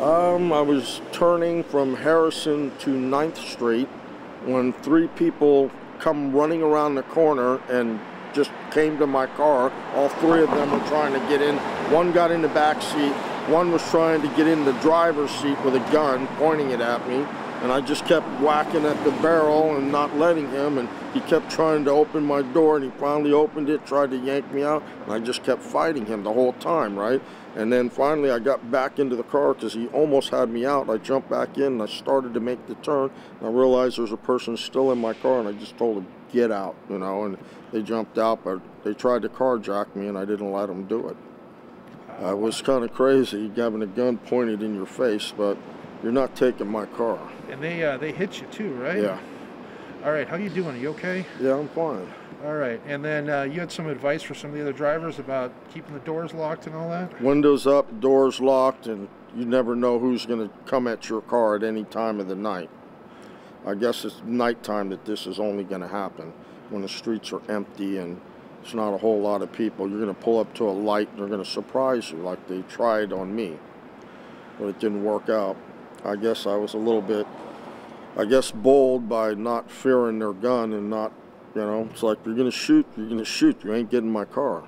Um, I was turning from Harrison to 9th Street when three people come running around the corner and just came to my car. All three of them were trying to get in. One got in the back seat. One was trying to get in the driver's seat with a gun, pointing it at me. And I just kept whacking at the barrel and not letting him. And he kept trying to open my door and he finally opened it, tried to yank me out. And I just kept fighting him the whole time, right? And then finally I got back into the car because he almost had me out. I jumped back in and I started to make the turn. And I realized there's a person still in my car and I just told him, get out, you know. And they jumped out, but they tried to carjack me and I didn't let them do it. Uh, it was kind of crazy having a gun pointed in your face, but you're not taking my car. And they uh, they hit you too, right? Yeah. All right. How you doing? Are you okay? Yeah, I'm fine. All right. And then uh, you had some advice for some of the other drivers about keeping the doors locked and all that. Windows up, doors locked, and you never know who's going to come at your car at any time of the night. I guess it's nighttime that this is only going to happen when the streets are empty and it's not a whole lot of people. You're going to pull up to a light and they're going to surprise you like they tried on me. But it didn't work out. I guess I was a little bit, I guess, bold by not fearing their gun and not, you know, it's like you're going to shoot, you're going to shoot. You ain't getting my car.